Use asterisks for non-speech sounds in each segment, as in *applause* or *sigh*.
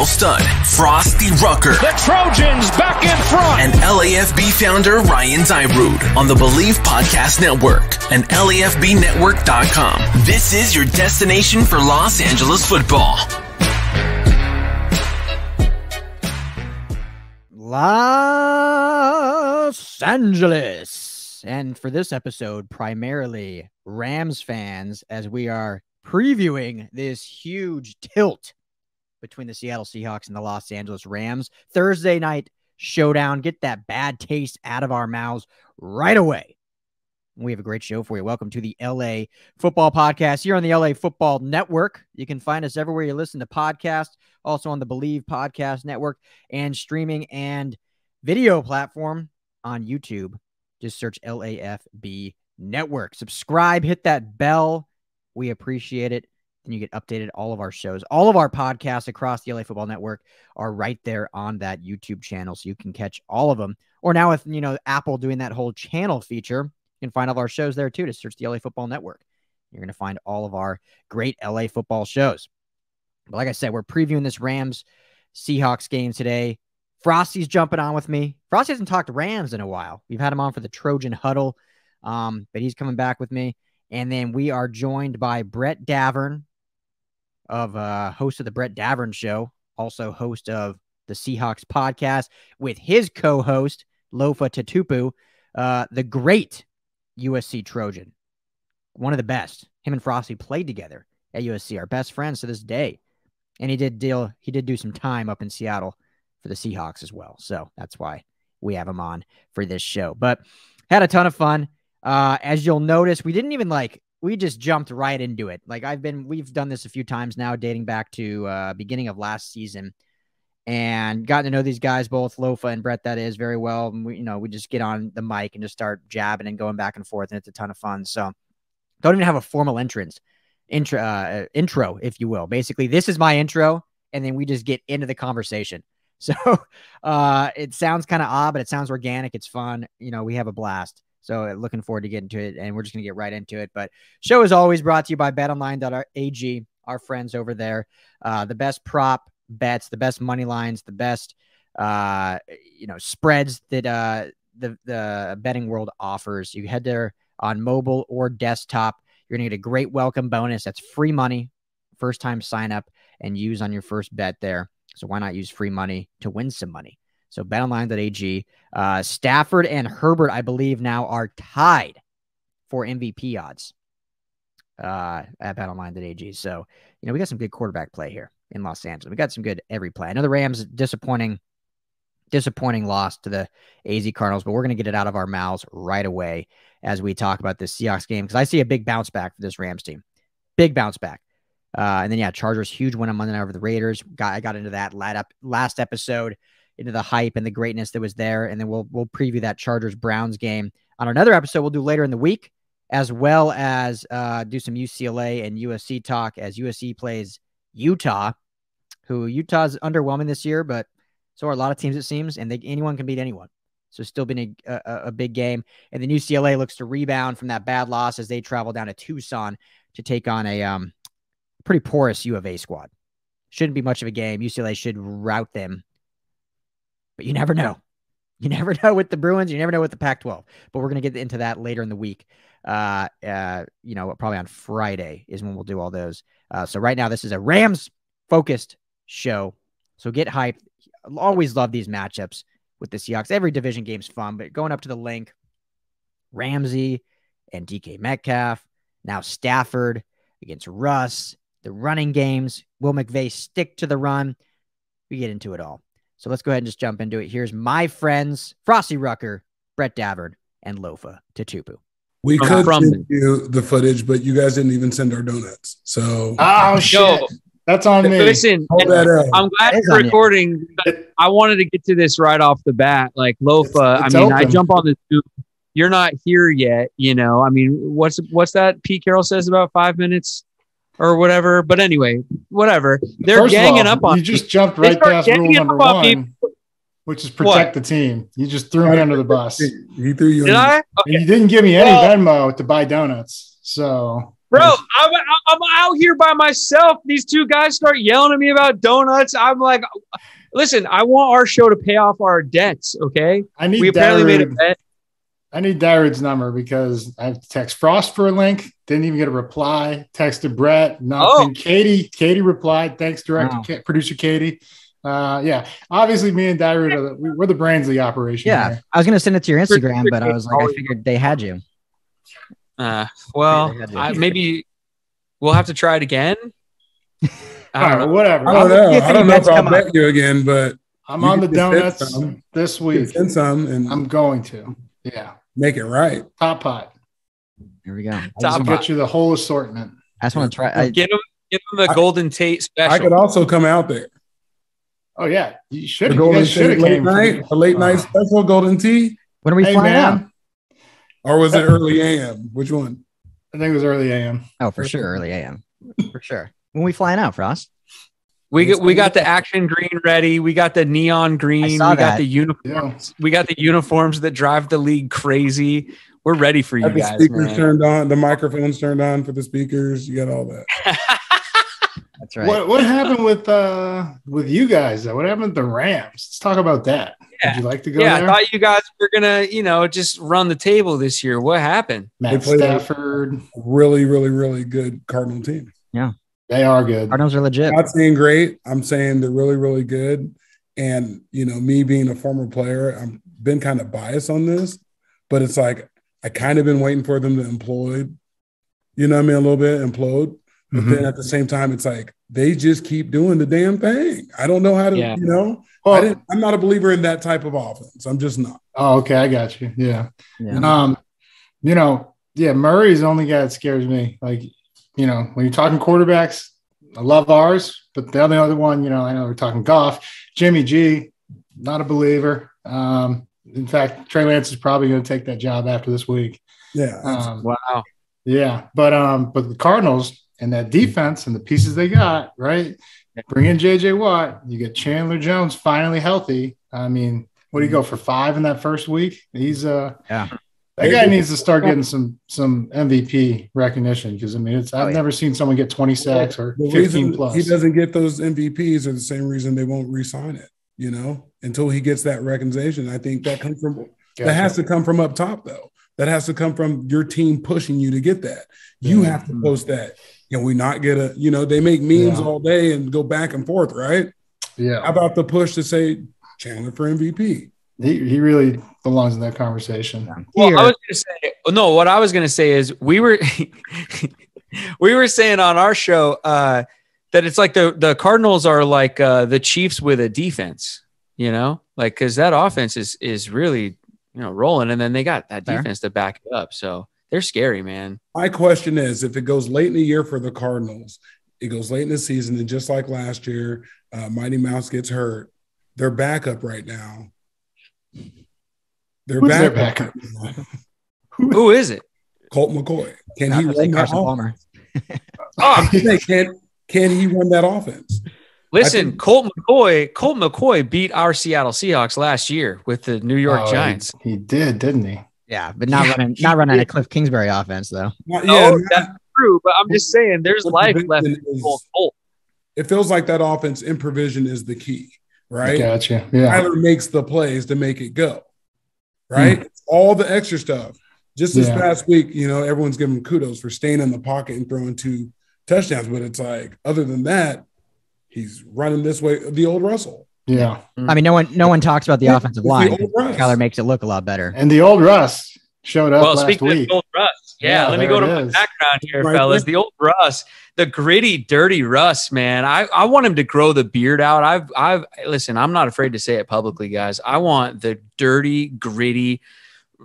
NFL stud, Frostee Rucker. The Trojans back in front. And LAFB founder Ryan Dyrud on the Bleav Podcast Network and LAFBnetwork.com. This is your destination for Los Angeles football. Los Angeles. And for this episode, primarily Rams fans, as we are previewing this huge tilt between the Seattle Seahawks and the Los Angeles Rams. Thursday night showdown. Get that bad taste out of our mouths right away. We have a great show for you. Welcome to the LA Football Podcast here on the LA Football Network. You can find us everywhere you listen to podcasts, also on the Bleav Podcast Network and streaming and video platform on YouTube. Just search LAFB Network. Subscribe, hit that bell. We appreciate it. Then you get updated all of our shows. All of our podcasts across the LA Football Network are right there on that YouTube channel. So you can catch all of them. Or now with, you know, Apple doing that whole channel feature, you can find all of our shows there too. To search the LA Football Network. You're going to find all of our great LA football shows. But like I said, we're previewing this Rams Seahawks game today. Frostee's jumping on with me. Frostee hasn't talked Rams in a while. We've had him on for the Trojan Huddle, um, but he's coming back with me. And then we are joined by Brett Davern, of uh, host of the Brett Davern Show, also host of the Seahawks podcast, with his co-host Lofa Tatupu, uh, the great USC Trojan, one of the best. Him and Frostee played together at USC, our best friends to this day. And he did deal, he did do some time up in Seattle for the Seahawks as well. So that's why we have him on for this show. But had a ton of fun. Uh, as you'll notice, we didn't even like we just jumped right into it. Like I've been, we've done this a few times now, dating back to uh, beginning of last season, and gotten to know these guys, both Lofa and Brett, that is very well. And we, you know, we just get on the mic and just start jabbing and going back and forth, and it's a ton of fun. So don't even have a formal entrance, intro, uh, intro, if you will. Basically, this is my intro, and then we just get into the conversation. *laughs* So uh, it sounds kind of odd, but it sounds organic. It's fun. You know, we have a blast. So uh, looking forward to getting to it, and we're just gonna get right into it. But show is always brought to you by BetOnline.ag, our friends over there. Uh, the best prop bets, the best money lines, the best uh, you know spreads that uh, the the betting world offers. You head there on mobile or desktop. You're gonna get a great welcome bonus. That's free money, first time sign up, and use on your first bet there. So why not use free money to win some money? So betonline.ag. Uh, Stafford and Herbert, I believe, now are tied for MVP odds uh, at betonline.ag. So, you know, we got some good quarterback play here in Los Angeles. We got some good every play. I know the Rams disappointing, disappointing loss to the AZ Cardinals, but we're going to get it out of our mouths right away as we talk about this Seahawks game because I see a big bounce back for this Rams team. Big bounce back. Uh, and then yeah, Chargers huge win on Monday night over the Raiders. Got I got into that last episode into the hype and the greatness that was there. And then we'll we'll preview that Chargers Browns game on another episode we'll do later in the week, as well as uh, do some UCLA and USC talk as USC plays Utah, who Utah's underwhelming this year, but so are a lot of teams it seems, and they, anyone can beat anyone. So still been a, a, a big game. And then UCLA looks to rebound from that bad loss as they travel down to Tucson to take on a um, pretty porous U of A squad. Shouldn't be much of a game. UCLA should rout them but you never know. You never *laughs* know with the Bruins. You never know with the Pac 12. But we're going to get into that later in the week. Uh, uh, you know, probably on Friday is when we'll do all those. Uh, so right now, this is a Rams focused show. So get hyped. always love these matchups with the Seahawks. Every division game's fun, but going up to the link, Ramsey and DK Metcalf, now Stafford against Russ, the running games. Will McVay stick to the run? We get into it all. So let's go ahead and just jump into it. Here's my friends, Frostee Rucker, Brett Davern, and Lofa Tatupu. We could from send you the footage, but you guys didn't even send our donuts. So oh shit. That's on me. Listen, I'm glad you're recording. I wanted to get to this right off the bat. Like Lofa, it's, it's I mean, open. I jump on the You're not here yet, you know. I mean, what's what's that Pete Carroll says about five minutes? Or whatever. But anyway, whatever. They're First ganging all, up on. You just jumped right past rule number one, which is protect what? the team. You just threw me under the bus. He threw you. Did I? Okay. you didn't give me any well, Venmo to buy donuts. So Bro, I'm, I'm out here by myself. These two guys start yelling at me about donuts. I'm like, listen, I want our show to pay off our debts. Okay. I need we apparently made a bet. I need Darrod's number because I text Frost for a link. Didn't even get a reply. Texted Brett. Nothing. Oh. Katie. Katie replied. Thanks, director wow. producer Katie. Uh, yeah. Obviously, me and Darrod are the, we're the brains of the operation. Yeah. Here. I was gonna send it to your Instagram, but I was like, I figured they had you. Uh, well, I, maybe we'll have to try it again. *laughs* I don't know. Whatever. I don't know. I don't know if I'll bet you again, but I'm on the donuts this week. Send some, and I'm going to. Yeah. Make it right. Top pot. Here we go. Top get you the whole assortment. I just want to try. I, give them, give them the I, Golden Tate special. I could also come out there. Oh yeah, you should. Golden Tate late night, a late night uh, special Golden Tate. When are we hey, flying man. out? Or was it early AM? Which one? I think it was early AM. Oh, for sure, early AM, for sure. When we flying out, Frost? We got we got the action green ready. We got the neon green. We got that. the uniforms. Yeah. We got the uniforms that drive the league crazy. We're ready for you the guys. Speakers man. turned on. The microphones turned on for the speakers. You got all that. *laughs* That's right. What what happened with uh with you guys? What happened with the Rams? Let's talk about that. Yeah. Would you like to go? Yeah, there? I thought you guys were gonna, you know, just run the table this year. What happened? Matt Stafford, really, really, really good Cardinal team. Yeah, they are good. Cardinals are legit. I'm not saying great. I'm saying they're really, really good. And you know, me being a former player, I've been kind of biased on this, but it's like I kind of been waiting for them to implode. You know what I mean? A little bit implode. But mm-hmm. then at the same time, it's like they just keep doing the damn thing. I don't know how to, yeah. you know. Well, I didn't, I'm not a believer in that type of offense. I'm just not. Oh, okay, I got you. Yeah. yeah. Um, you know, yeah, Murray's the only guy that scares me. Like you know, when you're talking quarterbacks, I love ours, but the other one, you know, I know we're talking golf. Jimmy G, not a believer. Um, in fact, Trey Lance is probably going to take that job after this week. Yeah. Um, wow. Yeah, but um, but the Cardinals and that defense and the pieces they got, right? Bring in JJ Watt. You get Chandler Jones finally healthy. I mean, what do you go for five in that first week? He's uh, yeah. That guy needs to start getting some some MVP recognition because I mean it's I've never seen someone get 20 sacks or 15 plus. He doesn't get those MVPs are the same reason they won't re-sign it, you know, until he gets that recognition. I think that comes from gotcha. that has to come from up top though. That has to come from your team pushing you to get that. You have to post that. Can we not get a, you know, they make memes yeah. all day and go back and forth, right? Yeah. How about the push to say Chandler for MVP? He, he really belongs in that conversation. Well, I was going to say, no, what I was going to say is we were, *laughs* we were saying on our show uh, that it's like the, the Cardinals are like uh, the Chiefs with a defense, you know, like, cause that offense is, is really, you know, rolling. And then they got that defense Fair. to back it up. So they're scary, man. My question is if it goes late in the year for the Cardinals, it goes late in the season, and just like last year, uh, Mighty Mouse gets hurt. They're backup right now they're back. Their backup? *laughs* Who is it? Colt McCoy. Can he run that Palmer. *laughs* oh, can can he run that offense? Listen, think- Colt McCoy. Colt McCoy beat our Seattle Seahawks last year with the New York oh, Giants. He, he, did, didn't he? Yeah, but not running not running a Cliff Kingsbury offense though. Not, yeah, no, that's true. But I'm just saying, there's life left in Colt. It feels like that offense in provision is the key right? Gotcha. Yeah. Kyler makes the plays to make it go, right? Mm. All the extra stuff. Just this yeah. past week, you know, everyone's giving kudos for staying in the pocket and throwing two touchdowns, but it's like, other than that, he's running this way. The old Russell. Yeah. I mean, no one, no one talks about the offensive line. Kyler makes it look a lot better. And the old Russ showed up well, last week. Of old Russ, yeah, yeah let me go to my background here, right fellas. There. The old Russ the gritty, dirty Russ, man. I, I want him to grow the beard out. I've I've listen, I'm not afraid to say it publicly, guys. I want the dirty, gritty,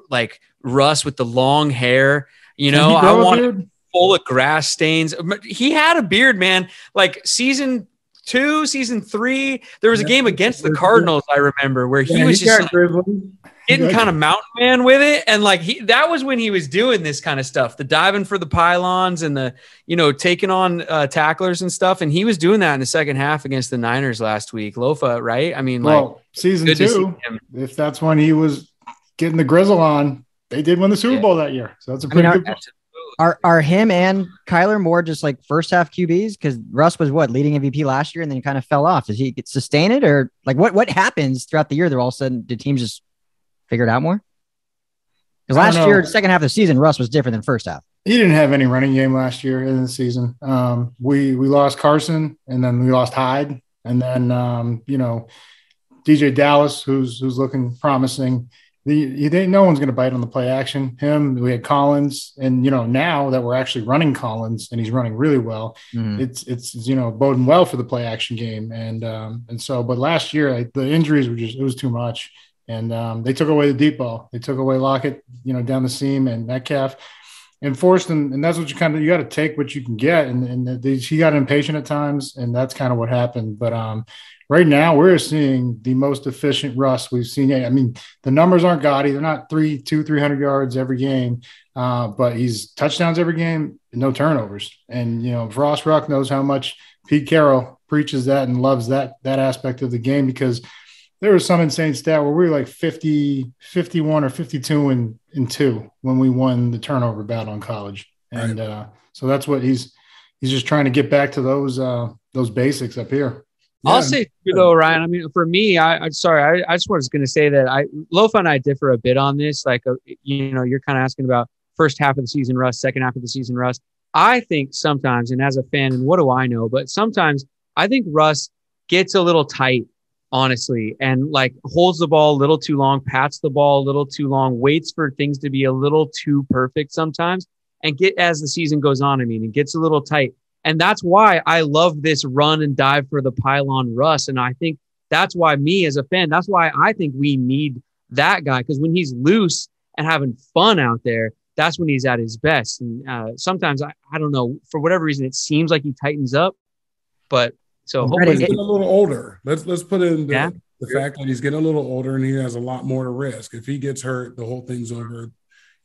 like Russ with the long hair. You know, I want full of grass stains. He had a beard, man. Like season two, season three, there was a game against the Cardinals, I remember, where he yeah, was just like, getting kind of mountain man with it. And like he that was when he was doing this kind of stuff, the diving for the pylons and the, you know, taking on uh, tacklers and stuff. And he was doing that in the second half against the Niners last week. Lofa, right? I mean, well, like season two, if that's when he was getting the grizzle on, they did win the Super yeah. Bowl that year. So that's a pretty I mean, good. Are are him and Kyler Moore just like first half QBs? Because Russ was what leading MVP last year, and then he kind of fell off. Does he get sustain it, or like what what happens throughout the year? They're all of a sudden did teams just figure it out more? Because last year, second half of the season, Russ was different than first half. He didn't have any running game last year in the season. Um, we we lost Carson, and then we lost Hyde, and then um, you know DeeJay Dallas, who's who's looking promising the they, no one's going to bite on the play action. Him, we had Collins, and you know now that we're actually running Collins and he's running really well, mm-hmm. it's it's you know boding well for the play action game. And um, and so, but last year like, the injuries were just it was too much, and um, they took away the deep ball. They took away Lockett, you know, down the seam and Metcalf, and forced them. And that's what you kind of you got to take what you can get. And and they, he got impatient at times, and that's kind of what happened. But um, right now we're seeing the most efficient Russ we've seen. I mean, the numbers aren't gaudy; they're not three, two, three hundred yards every game, uh, but he's touchdowns every game, no turnovers. And you know, Ross Ruck knows how much Pete Carroll preaches that and loves that that aspect of the game because there was some insane stat where we were like 50, 51 or 52 and in two when we won the turnover battle in college. And right. uh, so that's what he's he's just trying to get back to those uh, those basics up here. Yeah. I'll say too, though, Ryan. I mean, for me, I, am sorry. I, I just was going to say that I Lofa and I differ a bit on this. Like, uh, you know, you're kind of asking about first half of the season, Russ, second half of the season, Russ. I think sometimes, and as a fan, and what do I know? But sometimes I think Russ gets a little tight, honestly, and like holds the ball a little too long, pats the ball a little too long, waits for things to be a little too perfect sometimes, and get as the season goes on. I mean, it gets a little tight. And that's why I love this run and dive for the pylon Russ. And I think that's why me as a fan, that's why I think we need that guy. Because when he's loose and having fun out there, that's when he's at his best. And uh, sometimes I, I don't know, for whatever reason, it seems like he tightens up. But so well, hopefully he's getting a little older. Let's let's put in the, yeah. the fact that he's getting a little older and he has a lot more to risk. If he gets hurt, the whole thing's over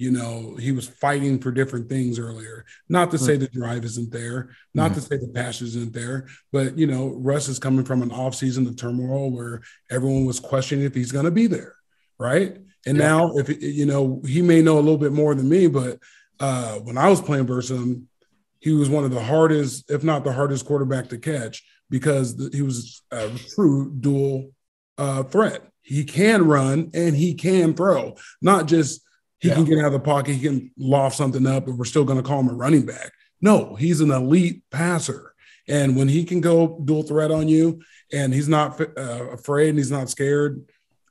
you know he was fighting for different things earlier not to say the drive isn't there not mm-hmm. to say the passion isn't there but you know russ is coming from an offseason of turmoil where everyone was questioning if he's going to be there right and yeah. now if you know he may know a little bit more than me but uh when i was playing versus him he was one of the hardest if not the hardest quarterback to catch because he was a true dual uh threat he can run and he can throw not just he yeah. can get out of the pocket. He can loft something up, but we're still going to call him a running back. No, he's an elite passer. And when he can go dual threat on you and he's not uh, afraid and he's not scared,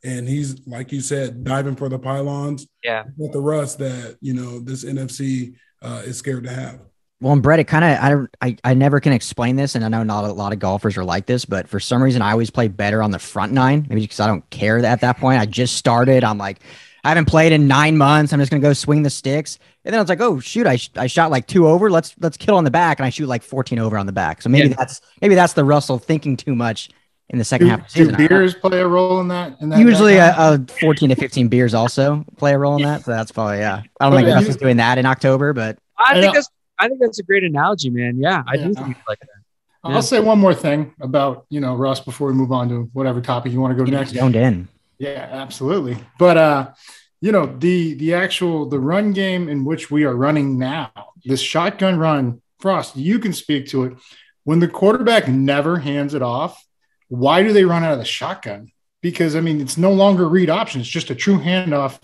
and he's, like you said, diving for the pylons. Yeah. With the rust that, you know, this NFC uh, is scared to have. Well, and Brett, it kind of I, I I never can explain this, and I know not a lot of golfers are like this, but for some reason I always play better on the front nine, maybe because I don't care at that point. I just started. I'm like, I haven't played in nine months. I'm just gonna go swing the sticks. And then I was like, oh shoot, I, sh- I shot like two over. Let's let's kill on the back, and I shoot like 14 over on the back. So maybe yeah. that's maybe that's the Russell thinking too much in the second do, half of the season. Do beers play a role in that? In that Usually, a, a, 14 to 15 beers also play a role in that. So that's probably yeah. I don't think Russell's doing that in October, but I think that's I think that's a great analogy, man. Yeah, I yeah. do think like that. I'll yeah. say one more thing about you know Russ before we move on to whatever topic you want to go next. Zoned in. Yeah, absolutely. But uh, you know the the actual the run game in which we are running now this shotgun run frost you can speak to it. When the quarterback never hands it off why do they run out of the shotgun? Because i mean it's no longer read option. It's just a true handoff.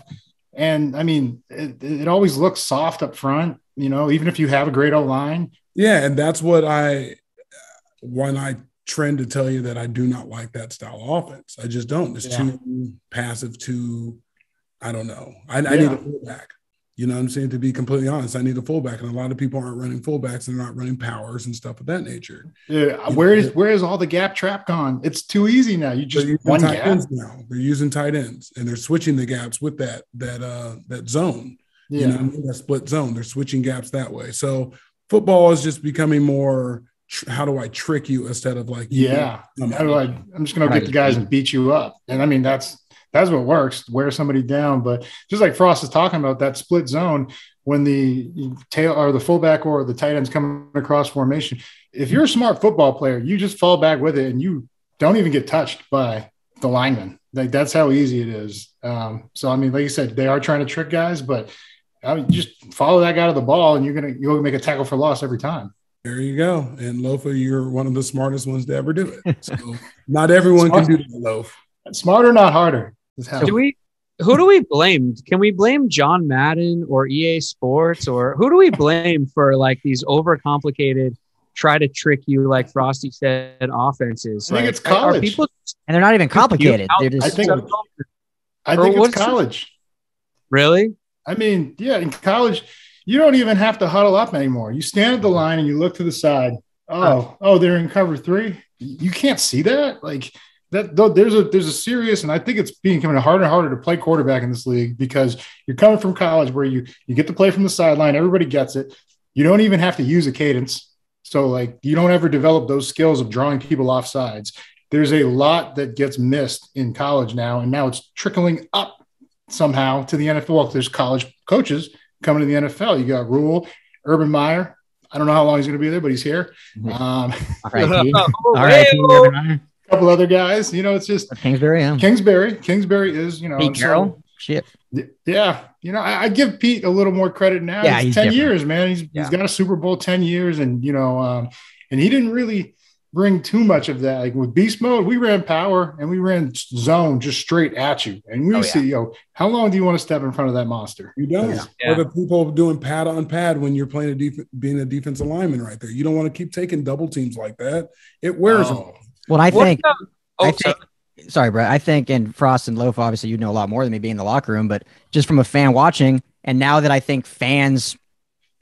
And i mean it, it always looks soft up front you know even if you have a great o line yeah and that's what i when i trend to tell you that i do not like that style of offense i just don't it's yeah. too passive too I don't know. I, yeah. I need a fullback. You know what I'm saying? To be completely honest, I need a fullback. And a lot of people aren't running fullbacks and they're not running powers and stuff of that nature. Yeah. Where is where is all the gap trap gone? It's too easy now. You just one tight gap. ends now. They're using tight ends and they're switching the gaps with that that uh that zone. Yeah. You know, I mean? that split zone. They're switching gaps that way. So football is just becoming more how do I trick you instead of like yeah, how do I I'm just gonna get the guys and beat you up. And I mean that's that's what works. Wear somebody down. But just like Frost is talking about that split zone, when the tail or the fullback or the tight ends coming across formation, if you're a smart football player, you just fall back with it and you don't even get touched by the lineman. Like that's how easy it is. Um, so I mean, like you said, they are trying to trick guys, but I mean, just follow that guy to the ball, and you're gonna you'll make a tackle for loss every time. There you go. And Lofa, you're one of the smartest ones to ever do it. *laughs* So not everyone Smart. can do the loaf. Smarter, not harder. Do we who do we blame? Can we blame John Madden or EA Sports or who do we blame for like these overcomplicated try to trick you like Frostee said offenses? I think like, it's college. People, and they're not even complicated. They're just I think, I think it's college. Really? I mean, yeah, in college, you don't even have to huddle up anymore. You stand at the line and you look to the side. Oh, oh, they're in cover three. You can't see that. Like that though there's a there's a serious and I think it's becoming harder and harder to play quarterback in this league because you're coming from college where you you get to play from the sideline, everybody gets it. You don't even have to use a cadence. So like you don't ever develop those skills of drawing people off sides. There's a lot that gets missed in college now, and now it's trickling up somehow to the NFL. There's college coaches coming to the NFL. You got Rhule, Urban Meyer. I don't know how long he's going to be there, but he's here. Mm-hmm. Um, All right, *laughs* *laughs* All right, a couple other guys. You know, it's just Kingsbury. Yeah. Kingsbury. Kingsbury is you know Pete Carroll. So, Shit. Yeah, you know, I, I, give Pete a little more credit now. Yeah, he's, he's ten different. years, man. He's yeah. he's got a Super Bowl ten years, and you know, um, and he didn't really bring too much of that. Like with beast mode, we ran power and we ran zone just straight at you, and we oh, see, yeah. yo, how long do you want to step in front of that monster? You don't. Yeah. Or the people doing pad on pad when you're playing a def- being a defensive lineman right there. You don't want to keep taking double teams like that. It wears oh. them. Well, I think. What, oh, I think, sorry, Brett. I think, and Frost and Loaf, obviously, you know a lot more than me being in the locker room, but just from a fan watching, and now that I think fans,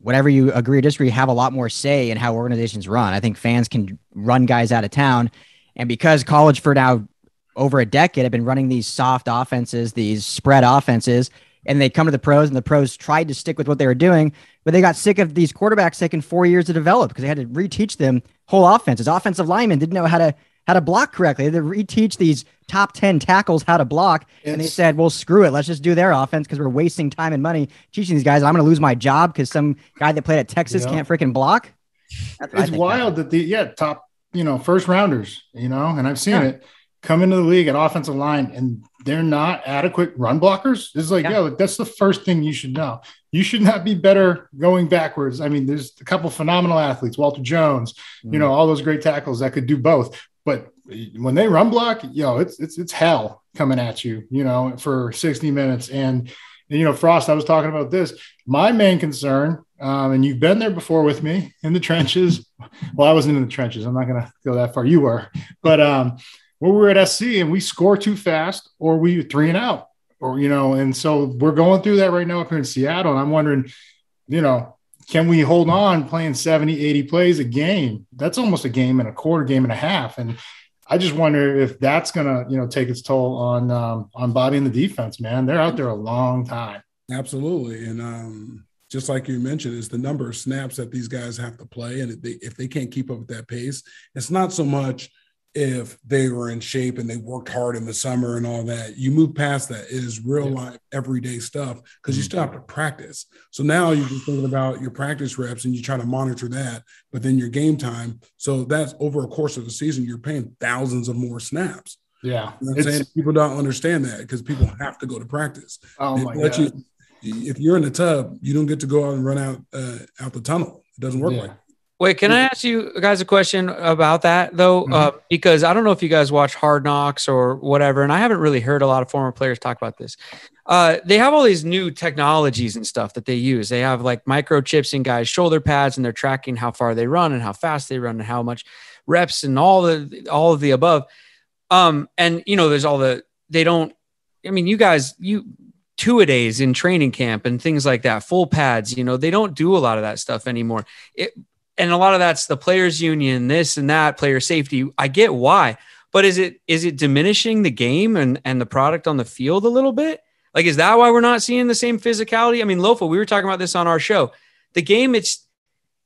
whatever you agree or disagree, have a lot more say in how organizations run. I think fans can run guys out of town. And because college for now over a decade have been running these soft offenses, these spread offenses, and they come to the pros and the pros tried to stick with what they were doing, but they got sick of these quarterbacks taking four years to develop because they had to reteach them whole offenses. Offensive linemen didn't know how to how to block correctly. They reteach these top 10 tackles how to block. It's, and they said, well, screw it. Let's just do their offense because we're wasting time and money teaching these guys. I'm going to lose my job because some guy that played at Texas yeah. can't freaking block. it's wild that the, yeah, top, you know, first rounders, you know, and I've seen yeah. it come into the league at offensive line and they're not adequate run blockers. It's like, yeah. that's the first thing you should know. You should not be better going backwards. I mean, there's a couple phenomenal athletes, Walter Jones, mm-hmm. you know, all those great tackles that could do both. But when they run block, yo, it's it's it's hell coming at you, you know, for 60 minutes. And, and you know, Frost, I was talking about this. My main concern, um, and you've been there before with me in the trenches. *laughs* Well, I wasn't in the trenches. I'm not gonna go that far. You were, but um, when we were at SC and we score too fast, or we three and out, or you know, and so we're going through that right now up here in Seattle. And I'm wondering, you know, can we hold on playing 70, 80 plays a game? That's almost a game and a quarter, game and a half. And I just wonder if that's gonna, you know, take its toll on um, on Bobby and the defense. Man, they're out there a long time. Absolutely, and um, just like you mentioned, is the number of snaps that these guys have to play, and if they if they can't keep up with that pace, it's not so much if they were in shape and they worked hard in the summer and all that. You move past that. It is real yeah. life, everyday stuff because you still have to practice. So now you're just thinking about your practice reps and you try to monitor that, but then your game time. So that's over a course of the season, you're paying thousands of more snaps. Yeah. You know I'm saying people don't understand that because people have to go to practice. Oh my God. You, if you're in the tub, you don't get to go out and run out uh, out the tunnel. It doesn't work yeah. like that. Wait, can I ask you guys a question about that though? Mm-hmm. Uh, because I don't know if you guys watch Hard Knocks or whatever, and I haven't really heard a lot of former players talk about this. Uh, they have all these new technologies and stuff that they use. They have like microchips in guys' shoulder pads, and they're tracking how far they run and how fast they run and how much reps and all the all of the above. Um, and you know, there's all the they don't. I mean, you guys, you two a days in training camp and things like that, full pads. You know, they don't do a lot of that stuff anymore. It, and a lot of that's the players union this and that player safety. I get why but is it is it diminishing the game and and the product on the field a little bit? Like is that why we're not seeing the same physicality? I mean lofa we were talking about this on our show. The game it's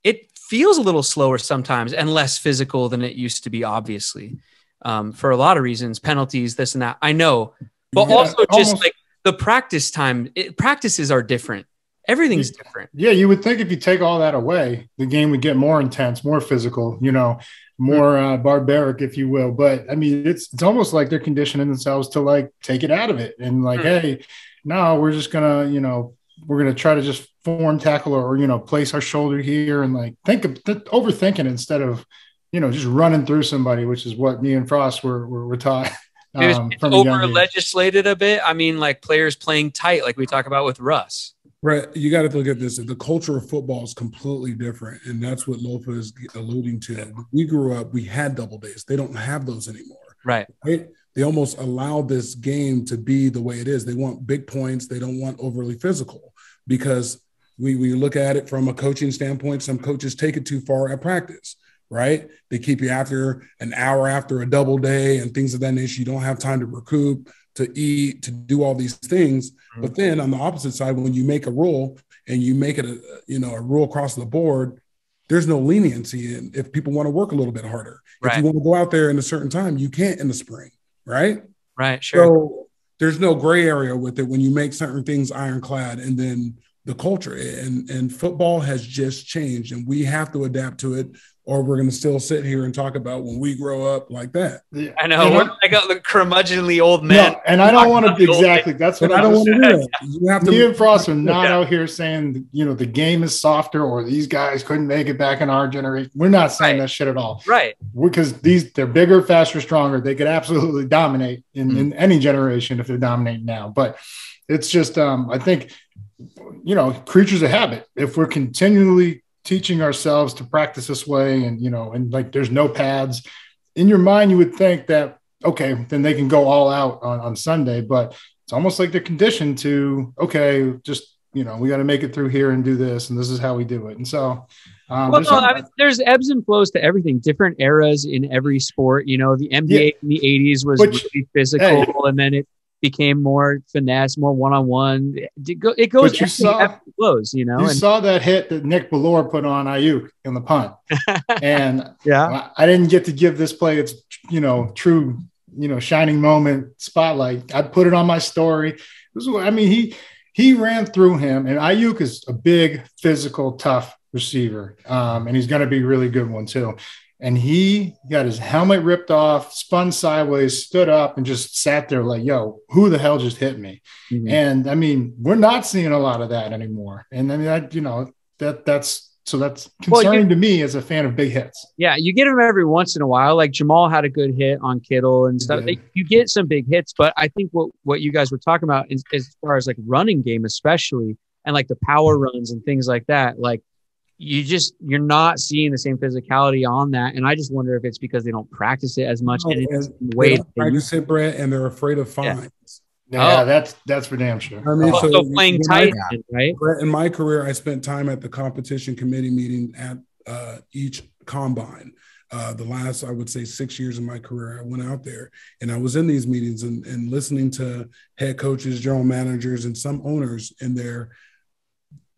it feels a little slower sometimes and less physical than it used to be obviously um, for a lot of reasons penalties this and that. I know but yeah, also just almost. like the practice time it, practices are different everything's different. Yeah, you would think if you take all that away, the game would get more intense, more physical, you know, more uh, barbaric, if you will. But I mean, it's it's almost like they're conditioning themselves to like take it out of it and like, mm-hmm. hey, no, we're just gonna, you know, we're going to try to just form tackle or, you know, place our shoulder here and like think of th- overthinking instead of, you know, just running through somebody, which is what me and Frost were, were, were taught. Um, it's over legislated a bit. I mean, like players playing tight, like we talk about with Russ. Right. You got to look at this. The culture of football is completely different. And that's what Lofa is alluding to. When we grew up, we had double days. They don't have those anymore. Right. Right. They almost allow this game to be the way it is. They want big points. They don't want overly physical because we, we look at it from a coaching standpoint. Some coaches take it too far at practice right? They keep you after an hour after a double day and things of that nature. You don't have time to recoup, to eat, to do all these things. Mm-hmm. But then on the opposite side, when you make a rule and you make it a you know a rule across the board, there's no leniency in if people want to work a little bit harder. Right. If you want to go out there in a certain time, you can't in the spring, right? Right. Sure. So there's no gray area with it when you make certain things ironclad and then the culture and and football has just changed and we have to adapt to it or we're going to still sit here and talk about when we grow up like that. Yeah. I know. we're like a curmudgeonly old man. No, and I don't want to be exactly. That's what I, don't want to do. You have to. Me and Frost are not yeah. out here saying you know the game is softer or these guys couldn't make it back in our generation. We're not saying right. that shit at all. Right. Because these they're bigger, faster, stronger. They could absolutely dominate in, mm-hmm. in any generation if they're dominating now. But it's just um, I think you know creatures of habit. If we're continually teaching ourselves to practice this way and you know and like there's no pads in your mind you would think that okay then they can go all out on, on sunday but it's almost like they're conditioned to okay just you know we got to make it through here and do this and this is how we do it and so um, well, there's, no, I mean, there's, ebbs and flows to everything. Different eras in every sport. You know, the NBA yeah. in the '80s was Which, really physical, hey, and then it became more finesse, more one on one. It goes. But you saw flows, you know. You and, saw that hit that Nick Bellore put on Aiyuk in the punt, *laughs* and yeah, I didn't get to give this play its you know true you know shining moment spotlight. I put it on my story. Was, I mean he he ran through him, and Aiyuk is a big, physical, tough receiver, um, and he's going to be a really good one too and he got his helmet ripped off, spun sideways, stood up, and just sat there like, "Yo, who the hell just hit me?" Mm-hmm. And I mean, we're not seeing a lot of that anymore. And I mean, I, you know, that that's so that's concerning well, you, to me as a fan of big hits. Yeah, you get them every once in a while. Like Jamal had a good hit on Kittle and stuff. They, you get some big hits, but I think what what you guys were talking about is, as far as like running game, especially, and like the power runs and things like that, like you just you're not seeing the same physicality on that. And i just wonder if it's because they don't practice it as much and it's way they practice it brett and they're afraid of fines. Yeah, yeah oh. that's that's for damn sure. I mean so, so playing tight right? In my career i spent time at the competition committee meeting at uh, each combine. Uh, the last i would say six years of my career i went out there and i was in these meetings and, and listening to head coaches general managers and some owners in there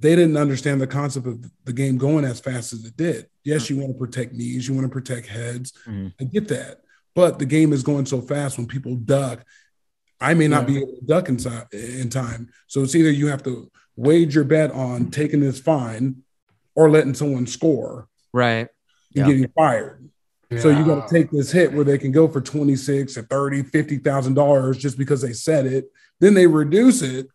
they didn't understand the concept of the game going as fast as it did. Yes, you want to protect knees, you want to protect heads. Mm-hmm. I get that. But the game is going so fast when people duck, I may not yeah. be able to duck inside in time. So it's either you have to wage your bet on taking this fine or letting someone score. Right. And getting fired. Yeah. So you got to take this hit where they can go for 26 or 30, $50,000 just because they said it. Then they reduce it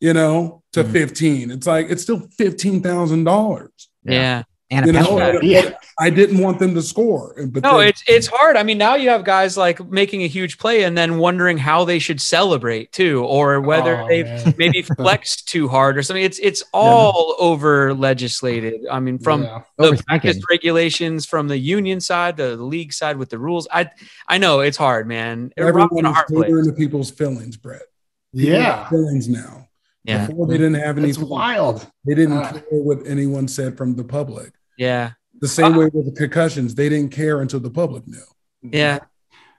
you know, to mm-hmm. 15. It's like it's still $15,000. Yeah. And you know, yeah. I didn't want them to score. But no, it's it's hard. I mean, now you have guys like making a huge play and then wondering how they should celebrate too, or whether oh, they've *laughs* maybe flexed too hard or something. It's it's all yeah. over legislated. I mean, from yeah. the practice regulations from the union side to the league side with the rules. I I know it's hard, man. Everyone is catering to people's feelings, Brett. People yeah, feelings now. Yeah. Before they didn't have any. It's wild. They didn't uh, care what anyone said from the public. Yeah. The same uh, way with the concussions, they didn't care until the public knew. Yeah.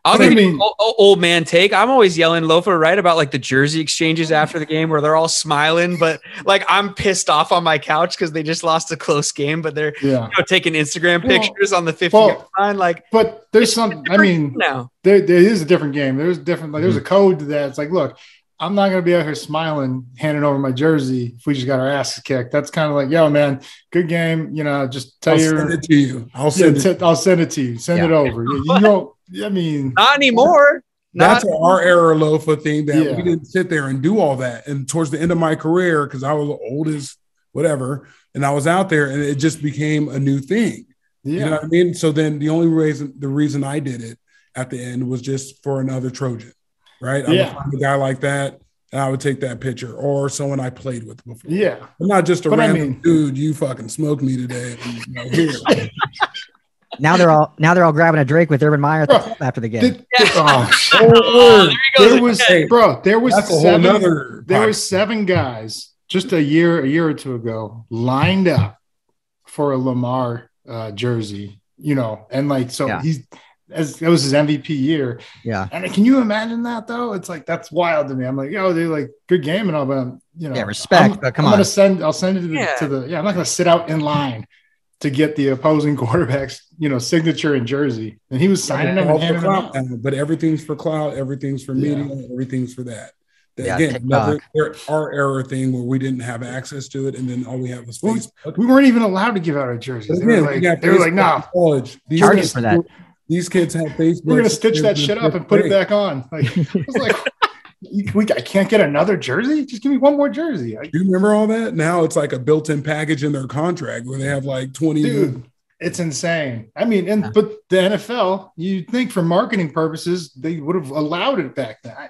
I'll give you old, old man take. I'm always yelling Lofa right about like the jersey exchanges after the game where they're all smiling, but like I'm pissed off on my couch because they just lost a close game, but they're yeah. you know, taking Instagram pictures well, on the 50 well, line. Like, but there's some. I mean, now there, there is a different game. There's different. Like, there's a code to that. It's like, look, I'm not gonna be out here smiling, handing over my jersey if we just got our asses kicked. That's kind of like, yo, man, good game. You know, just tell I'll your, send it to you. I'll send yeah, it. T- I'll send it to you. Send yeah. it over. You, you *laughs* know, I mean, not anymore. That's our era Lofa thing that yeah. we didn't sit there and do all that. And towards the end of my career, because I was old as whatever, and I was out there, and it just became a new thing. Yeah. You know what I mean? So then the only reason the reason I did it at the end was just for another Trojan, right? I yeah. would find a guy like that, and I would take that picture, or someone I played with before. Yeah, but not just a but random I mean, dude. You fucking smoked me today. You know, *laughs* now they're all now they're all grabbing a drink with Urban Meyer bro, after the game. Did, *laughs* oh, oh, there, there was bro, there was That's seven, there were seven guys just a year a year or two ago lined up for a Lamar uh, jersey, you know, and like so yeah. he's as it was his MVP year. Yeah. And can you imagine that though? It's like that's wild to me. I'm like, yo, they're like good game and all, but I'm, you know, yeah, respect. I'm, but come I'm on. gonna send. I'll send it to the, yeah. to the. Yeah, I'm not gonna sit out in line to get the opposing *laughs* quarterback's, you know, signature and jersey. And he was signing them and handing But everything's for cloud. Everything's for media. Yeah. Everything's for that. Yeah, Again, another, our error thing where we didn't have access to it, and then all we have was Facebook. We weren't even allowed to give out our jerseys. They were like, they were like, nah, college. These Charges for that. These kids have Facebook. We're gonna stitch that shit up and put it back on. Like, I was like, we, I can't get another jersey. Just give me one more jersey. Do you remember all that? Now it's like a built-in package in their contract where they have like twenty. Dude, it's insane. I mean, and but the NFL, you think for marketing purposes, they would have allowed it back then.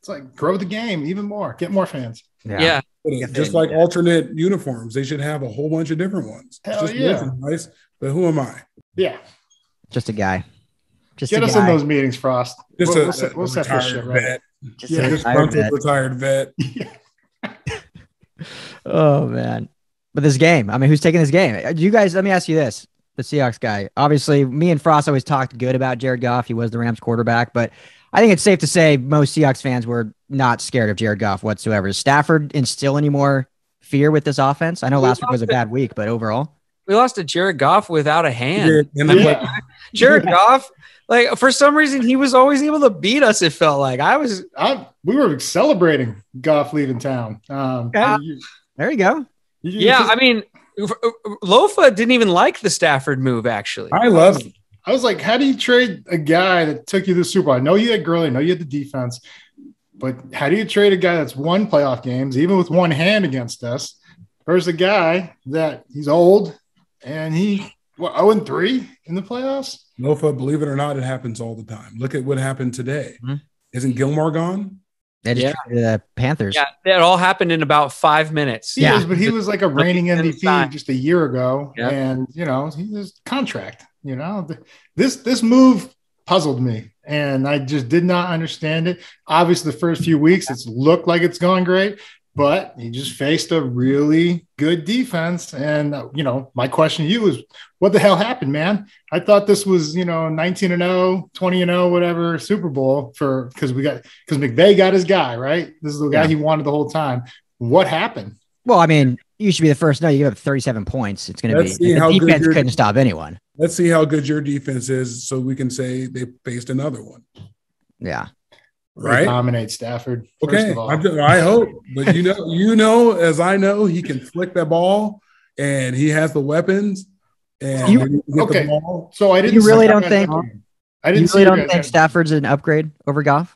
It's like grow the game even more, get more fans. Yeah. yeah. Uh, just like yeah. alternate uniforms, they should have a whole bunch of different ones. Hell just yeah. Nice, but who am I? Yeah. Just a guy. Just get us guy. in those meetings, Frost. Just we'll, a, we'll, set, we'll set this shit right. Vet. Just yeah, just vet. retired vet. *laughs* *laughs* oh man. But this game, I mean, who's taking this game? Do you guys let me ask you this. The Seahawks guy. Obviously, me and Frost always talked good about Jared Goff. He was the Rams quarterback, but I think it's safe to say most Seahawks fans were not scared of Jared Goff whatsoever. Does Stafford instill any more fear with this offense? I know we last week was a bad week, but overall, we lost to Jared Goff without a hand. Yeah, yeah. *laughs* Jared Goff, like for some reason, he was always able to beat us. It felt like I was. I, we were celebrating Goff leaving town. Um, yeah. there you go. yeah, I mean, Lofa didn't even like the Stafford move. Actually, I love it. I was like, how do you trade a guy that took you to the Super Bowl? I know you had Gurley, I know you had the defense, but how do you trade a guy that's won playoff games, even with one hand against us, versus a guy that he's old and he what 0 and 3 in the playoffs? Lofa, believe it or not, it happens all the time. Look at what happened today. Mm-hmm. Isn't Gilmore gone? They just yeah. the Panthers. Yeah, it all happened in about five minutes. He yeah, but he was like a reigning MVP just a year ago, yep. and you know, he's contract. You know, this this move puzzled me, and I just did not understand it. Obviously, the first few weeks it's looked like it's going great, but he just faced a really good defense. And uh, you know, my question to you is, what the hell happened, man? I thought this was you know 19 and 0, 20 and 0, whatever Super Bowl for because we got because McVay got his guy right. This is the guy yeah. he wanted the whole time. What happened? Well, I mean, you should be the first. No, you give up 37 points. It's going to be the defense couldn't stop anyone. Let's see how good your defense is, so we can say they faced another one. Yeah. Right. Dominate Stafford. Okay. I hope, but you know, you know, as I know, he can flick that ball, and he has the weapons. And you, okay. So I didn't. You really don't think? I didn't. You really don't think Stafford's an upgrade over Goff?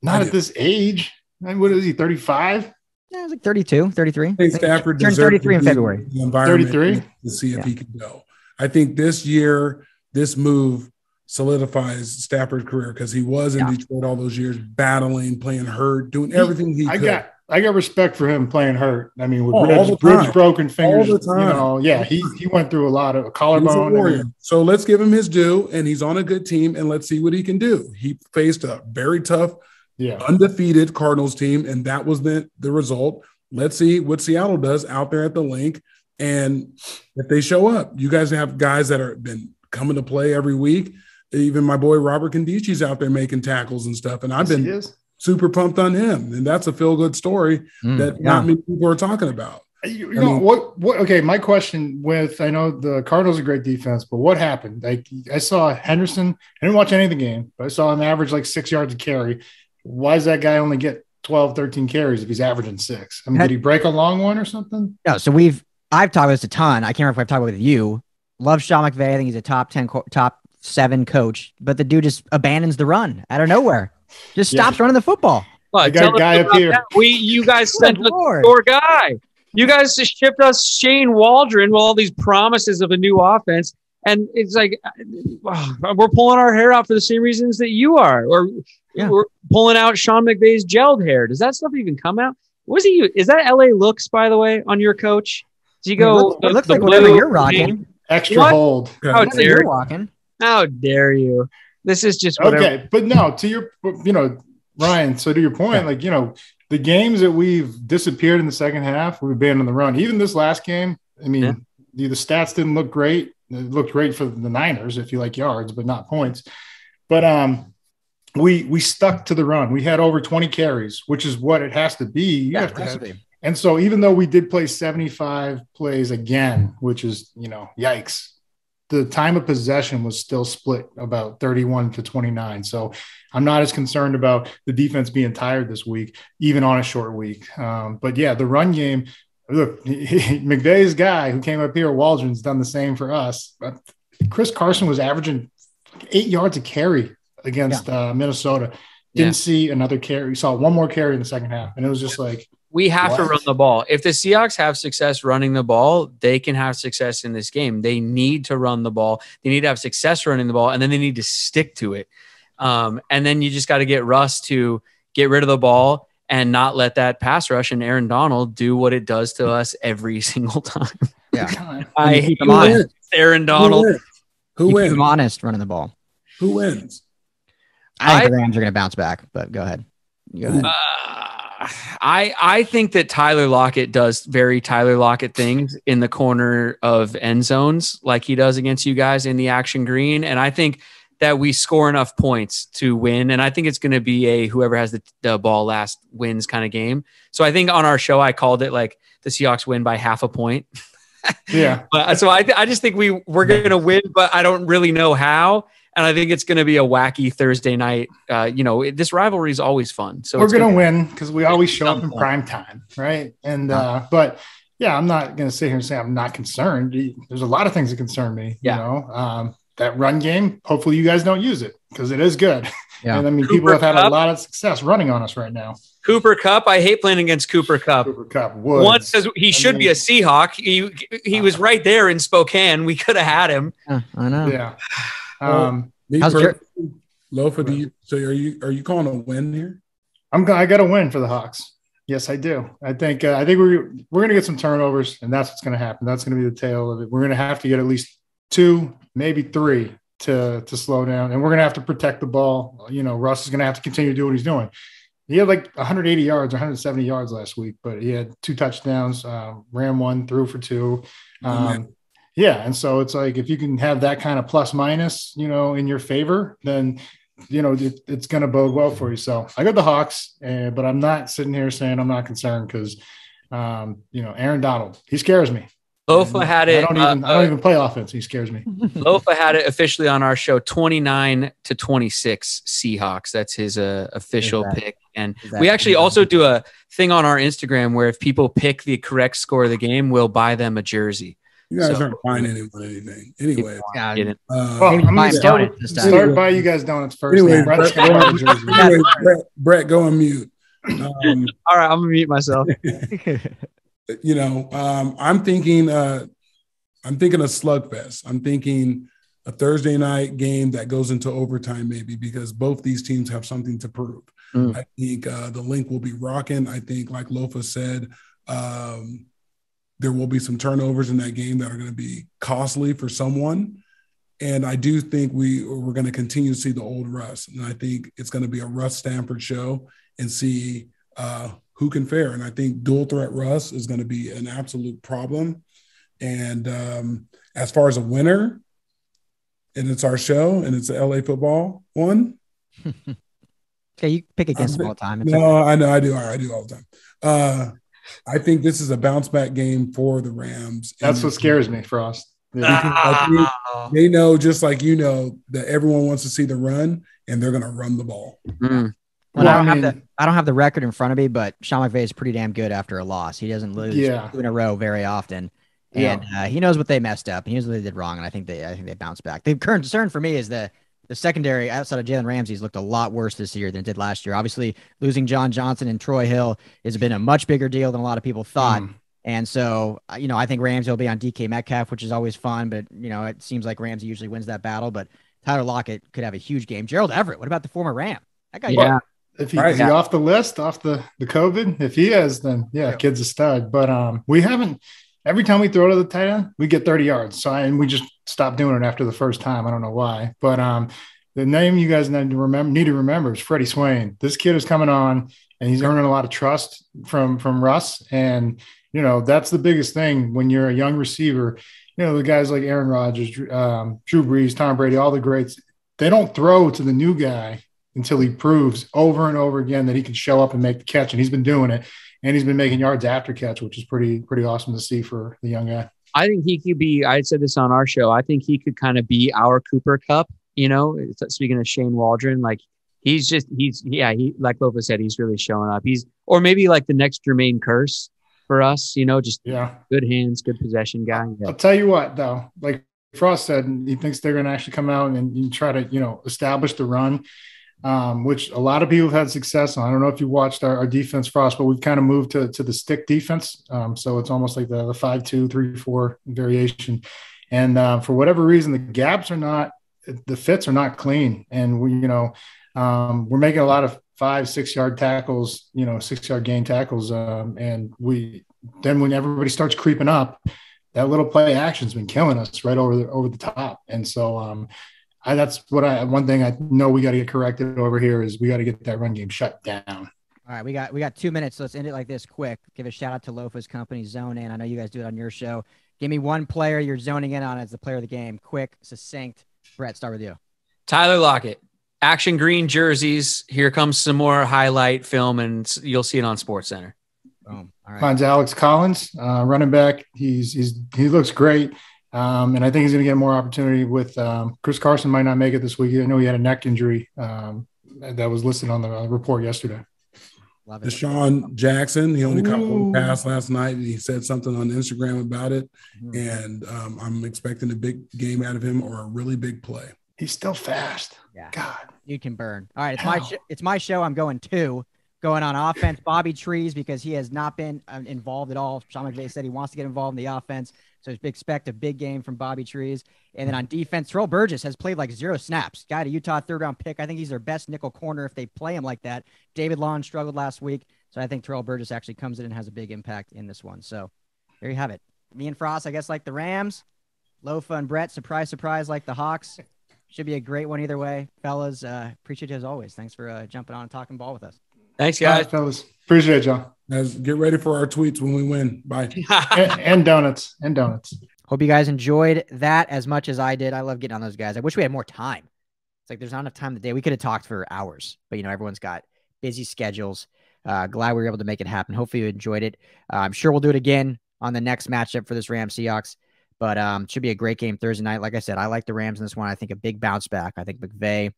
Not at this age. What is he? Thirty-five. Yeah, it's like 32, 33. I think Stafford turned 33 in February. 33 to see if yeah. he can go. I think this year, this move solidifies Stafford's career because he was in yeah. Detroit all those years, battling, playing hurt, doing everything he, I could. Got, I got respect for him playing hurt. I mean, with oh, ribs, ribs, broken fingers, you know, yeah, he he went through a lot of collarbone. And, so let's give him his due, and he's on a good team, and let's see what he can do. He faced a very tough yeah. undefeated Cardinals team, and that was the, the result. Let's see what Seattle does out there at the link. And if they show up, you guys have guys that are been coming to play every week. Even my boy Robert Nkemdiche's out there making tackles and stuff. And I've yes, been super pumped on him. And that's a feel good story mm, that yeah. not many people are talking about. You, you know mean, what? What? Okay, my question with I know the Cardinals are great defense, but what happened? Like I saw Henderson. I didn't watch any of the game, but I saw him average like six yards of carry why does that guy only get 12, 13 carries if he's averaging six? I mean, did he break a long one or something? No. So we've, I've talked about this a ton. I can't remember if I've talked about it with you. Love Sean McVay. I think he's a top 10, top seven coach, but the dude just abandons the run out of nowhere. just stops yeah. running the football. Well, got a guy up here. That. We, you guys sent us your guy. You guys just shipped us Shane Waldron with all these promises of a new offense. And it's like uh, we're pulling our hair out for the same reasons that you are, or yeah. we're pulling out Sean McVay's gelled hair. Does that stuff even come out? Was he? Is that LA looks by the way on your coach? Does he go? It looks, it looks like whatever you're rocking. Extra what? hold. How dare you? Walking. How dare you? This is just whatever. okay. But no, to your, you know, Ryan. So to your point, like you know, the games that we've disappeared in the second half, we've been on the run. Even this last game, I mean, yeah. the, the stats didn't look great. It looked great for the Niners if you like yards, but not points. But um, we we stuck to the run. We had over 20 carries, which is what it has to be. You yeah, have to have, and so even though we did play 75 plays again, which is, you know, yikes, the time of possession was still split about 31 to 29. So I'm not as concerned about the defense being tired this week, even on a short week. Um, but yeah, the run game, look, *laughs* McVay's guy who came up here, Waldron's done the same for us. But Chris Carson was averaging eight yards a carry against yeah. uh, Minnesota. Didn't yeah. see another carry. We saw one more carry in the second half, and it was just like we have what? to run the ball. If the Seahawks have success running the ball, they can have success in this game. They need to run the ball. They need to have success running the ball, and then they need to stick to it. Um, and then you just got to get Russ to get rid of the ball and not let that pass rush and Aaron Donald do what it does to us every *laughs* single time. Yeah, I hate him honest. Aaron Donald. Who wins? Who wins? honest running the ball. Who wins? I think I, the Rams are going to bounce back, but go ahead. Uh, I I think that Tyler Lockett does very Tyler Lockett things in the corner of end zones like he does against you guys in the action green, and I think that we score enough points to win. And I think it's going to be a whoever has the, the ball last wins kind of game. So I think on our show I called it like the Seahawks win by half a point. yeah. *laughs* But so I I just think we we're going to win, but I don't really know how and I think it's going to be a wacky Thursday night. Uh, you know, this rivalry is always fun. So we're going to win because we always show up in fun. prime time, right? And uh, but yeah, I'm not going to sit here and say I'm not concerned. There's a lot of things that concern me. Yeah. You know, um, that run game. Hopefully, you guys don't use it because it is good. Yeah. and I mean, Cooper people have had Kupp. a lot of success running on us right now. Cooper Kupp. I hate playing against Cooper Kupp. Cooper Kupp. One says he I should mean, be a Seahawk. He he was right there in Spokane. We could have had him. Yeah, I know. Yeah. Um, me How's your Lofa? Do you so are you are you calling a win here? I'm I got a win for the Hawks. Yes, I do. I think uh, I think we're we're going to get some turnovers, and that's what's going to happen. That's going to be the tail of it. We're going to have to get at least two, maybe three to to slow down, and we're going to have to protect the ball. You know, Russ is going to have to continue to do what he's doing. He had like 180 yards, 170 yards last week, but he had two touchdowns, uh, ran one, threw for two. Um, yeah, and so it's like if you can have that kind of plus minus, you know, in your favor, then you know it, it's going to bode well for you. So I got the Hawks, uh, but I'm not sitting here saying I'm not concerned because, um, you know, Aaron Donald he scares me. Lofa had it. I don't even uh, I don't even play offense. He scares me. *laughs* Lofa had it officially on our show, twenty nine to twenty six Seahawks. That's his uh, official pick. And we actually also do a thing on our Instagram where if people pick the correct score of the game, we'll buy them a jersey. You guys so, aren't buying anyone anything. Anyway, yeah, uh, well, I'm gonna start, start by you guys donuts first. Anyway, Brett, anyway, Brett, Brett, go on mute. Um, *laughs* All right, I'm gonna mute myself. *laughs* you know, um, I'm thinking, uh, I'm thinking a slugfest. I'm thinking a Thursday night game that goes into overtime, maybe because both these teams have something to prove. Mm. I think uh, the Clink will be rocking. I think, like Lofa said, um, there will be some turnovers in that game that are going to be costly for someone. And I do think we we're going to continue to see the old Russ, and I think it's going to be a Russ Stafford show and see uh, who can fare. And I think dual threat Russ is going to be an absolute problem. And um, as far as a winner, and it's our show, and it's the LA football one. *laughs* okay, you pick against all the time. It's no, okay. I know I do. I do all the time. Uh, I think this is a bounce back game for the Rams. That's what scares me, Frost. Yeah. they know, just like you know, that everyone wants to see the run, and they're going to run the ball. Mm. Well, I, don't I mean, have the I don't have the record in front of me, but Sean McVay is pretty damn good after a loss. He doesn't lose yeah. two in a row very often, and yeah. uh, he knows what they messed up. He knows what they did wrong, and I think they I think they bounced back. The current concern for me is the the secondary outside of Jalen Ramsey's looked a lot worse this year than it did last year. Obviously, losing John Johnson and Troy Hill has been a much bigger deal than a lot of people thought. Mm. And so, uh, you know, I think Ramsey will be on DK Metcalf, which is always fun, but, you know, it seems like Ramsey usually wins that battle. But Tyler Lockett could have a huge game. Gerald Everett, what about the former Ram? That guy, yeah. If he, right, is he off the list, off the, the COVID? If he is, then yeah, yeah, kid's a stud. But um, we haven't every time we throw to the tight end, we get 30 yards. So I, and we just stopped doing it after the first time. I don't know why. But um the name you guys need to remember need to remember is Freddie Swain. This kid is coming on and he's earning a lot of trust from from Russ. And you know, that's the biggest thing when you're a young receiver. You know, the guys like Aaron Rodgers, um, Drew Brees, Tom Brady, all the greats, they don't throw to the new guy until he proves over and over again that he can show up and make the catch. And he's been doing it. And he's been making yards after catch, which is pretty, pretty awesome to see for the young guy. I think he could be, I said this on our show. I think he could kind of be our Cooper Kupp. you know, speaking of Shane Waldron, like he's just, he's, yeah, he, like Lofa said, he's really showing up. He's, or maybe like the next Jermaine Kearse for us, you know, just yeah, good hands, good possession guy. Yeah. I'll tell you what, though, like Frost said, he thinks they're going to actually come out and, and try to, you know, establish the run um, which a lot of people have had success on. I don't know if you watched our, our defense, Frost, but we've kind of moved to, to the stick defense. Um, so it's almost like the, the five, two, three, four variation. And uh, for whatever reason, the gaps are not, the fits are not clean. And we, you know, um, we're making a lot of five, six yard tackles, you know, six yard gain tackles. Um, and we, then when everybody starts creeping up, that little play action's been killing us right over the, over the top. And so, um, I, that's what I one thing I know we got to get corrected over here is we got to get that run game shut down. All right, we got we got two minutes. So let's end it like this, quick. Give a shout out to Lofa's company, Zone In. I know you guys do it on your show. Give me one player you're zoning in on as the player of the game. Quick, succinct. Brett, start with you. Tyler Lockett. Action green jerseys. Here comes some more highlight film, and you'll see it on Sports Center. Boom. All right. Mine's Alex Collins, uh, running back. He's he's he looks great. Um, and I think he's going to get more opportunity with um, Chris Carson might not make it this week. I know he had a neck injury um, that was listed on the report yesterday. Love it. DeSean Jackson, he only caught one pass last night, and he said something on Instagram about it. Mm-hmm. And um, I'm expecting a big game out of him or a really big play. He's still fast. Yeah, God, you can burn. All right, it's my sh- it's my show. I'm going two. Going on offense, Bobby Trees because he has not been uh, involved at all. Sean McVay said he wants to get involved in the offense. So expect a big game from Bobby Trees. And then on defense, Terrell Burgess has played like zero snaps. Guy a Utah third round pick. I think he's their best nickel corner if they play him like that. David Long struggled last week. So I think Terrell Burgess actually comes in and has a big impact in this one. So there you have it. Me and Frost, I guess, like the Rams. Lofa and Brett, surprise, surprise, like the Hawks. Should be a great one either way. Fellas, uh, appreciate you as always. Thanks for uh, jumping on and talking ball with us. Thanks, guys. Right, fellas. Appreciate it, John. Guys, get ready for our tweets when we win. Bye. *laughs* and, and donuts. And donuts. Hope you guys enjoyed that as much as I did. I love getting on those guys. I wish we had more time. It's like there's not enough time in the day. We could have talked for hours, but you know, everyone's got busy schedules. Uh, glad we were able to make it happen. Hopefully you enjoyed it. Uh, I'm sure we'll do it again on the next matchup for this Rams Seahawks. But um, should be a great game Thursday night. Like I said, I like the Rams in this one. I think a big bounce back. I think McVay,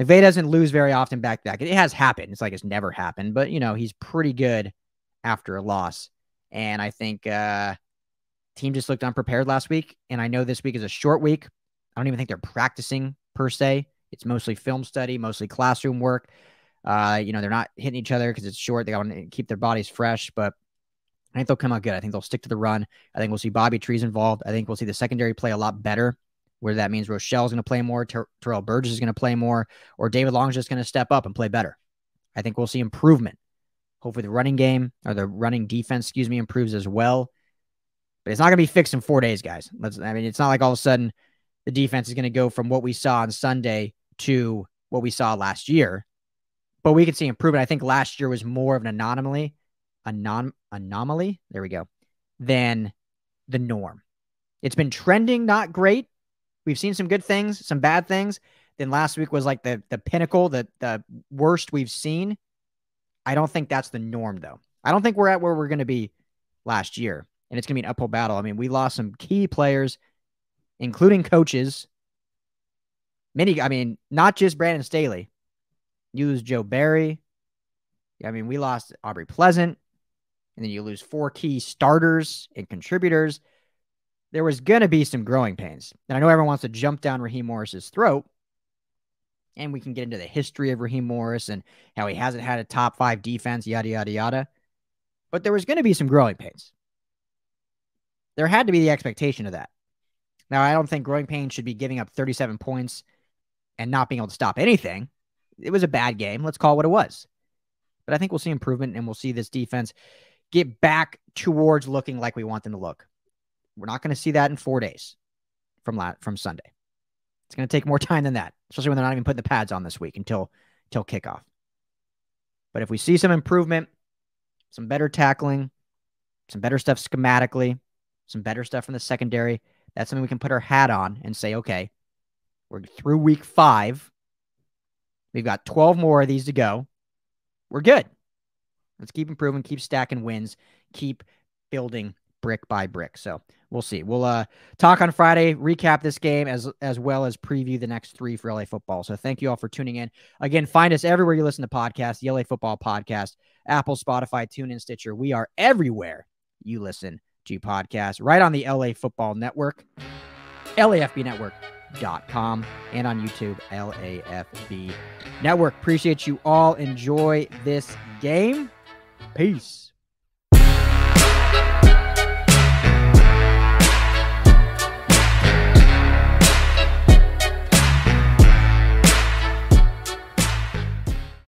McVay doesn't lose very often back to back. It has happened. It's like it's never happened, but you know he's pretty good after a loss. And I think uh, team just looked unprepared last week. And I know this week is a short week. I don't even think they're practicing per se. It's mostly film study, mostly classroom work. Uh, you know, they're not hitting each other because it's short. They want to keep their bodies fresh, but I think they'll come out good. I think they'll stick to the run. I think we'll see Bobby Trees involved. I think we'll see the secondary play a lot better, where that means Rochell's going to play more, Ter- Terrell Burgess is going to play more, or David Long's just going to step up and play better. I think we'll see improvement. Hopefully, the running game or the running defense, excuse me, improves as well. But it's not going to be fixed in four days, guys. Let's, I mean, it's not like all of a sudden the defense is going to go from what we saw on Sunday to what we saw last year. But we can see improvement. I think last year was more of an anomaly, anom- anomaly. There we go, than the norm. It's been trending not great. We've seen some good things, some bad things. Then last week was like the the pinnacle, the the worst we've seen. I don't think that's the norm though. I don't think we're at where we're going to be last year and it's going to be an uphill battle. I mean, we lost some key players, including coaches. Many, I mean, not just Brandon Staley. You lose Joe Barry. I mean, we lost Aubrey Pleasant, and then you lose four key starters and contributors. There was going to be some growing pains. And I know everyone wants to jump down Raheem Morris's throat, And we can get into the history of Raheem Morris and how he hasn't had a top five defense, yada, yada, yada. But there was going to be some growing pains. There had to be the expectation of that. Now, I don't think growing pains should be giving up 37 points and not being able to stop anything. It was a bad game. Let's call it what it was. But I think we'll see improvement and we'll see this defense get back towards looking like we want them to look. We're not going to see that in four days from la- from Sunday. It's going to take more *laughs* time than that, especially when they're not even putting the pads on this week until until kickoff. But if we see some improvement, some better tackling, some better stuff schematically, some better stuff from the secondary, that's something we can put our hat on and say, okay, we're through week five. We've got 12 more of these to go. We're good. Let's keep improving, keep stacking wins, keep building brick by brick. So we'll see. We'll uh, talk on Friday, recap this game as as well as preview the next three for LA football. So thank you all for tuning in. Again, find us everywhere you listen to podcasts, the LA Football Podcast, Apple, Spotify, TuneIn, Stitcher. We are everywhere you listen to podcasts, right on the LA Football Network, LAFBNetwork.com, and on YouTube, LAFB Network. Appreciate you all. Enjoy this game. Peace.